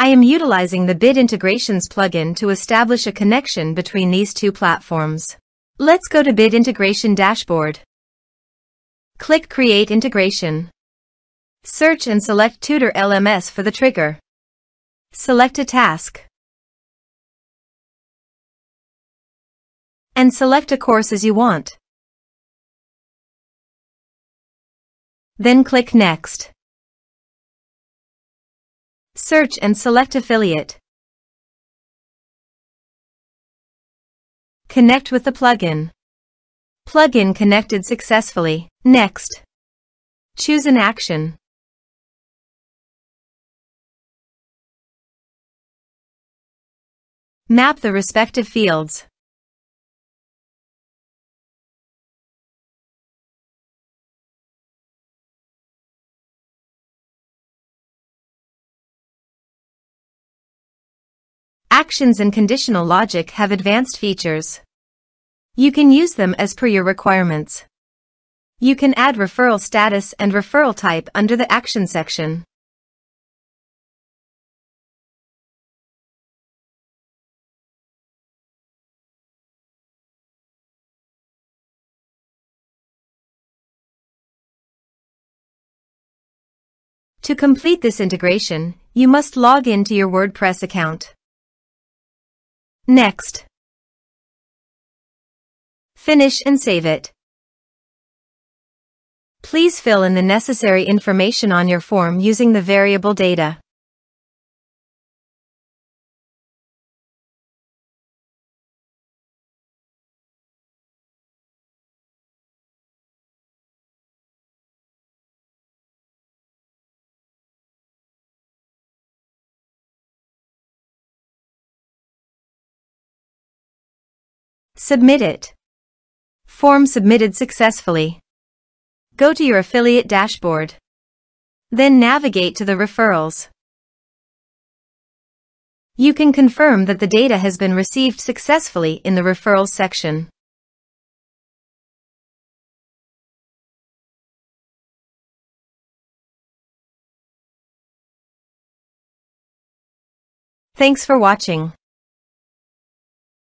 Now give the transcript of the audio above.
I am utilizing the Bit Integrations plugin to establish a connection between these two platforms. Let's go to Bit Integration Dashboard. Click Create Integration. Search and select Tutor LMS for the trigger. Select a task. And select a course as you want. Then click Next. Search and select Affiliate. Connect with the plugin. Plugin connected successfully. Next. Choose an action. Map the respective fields. Actions and conditional logic have advanced features. You can use them as per your requirements. You can add referral status and referral type under the Action section. To complete this integration, you must log in to your WordPress account. Next. Finish and save it. Please fill in the necessary information on your form using the variable data. Submit it. Form submitted successfully. Go to your affiliate dashboard. Then navigate to the referrals. You can confirm that the data has been received successfully in the referrals section. Thanks for watching.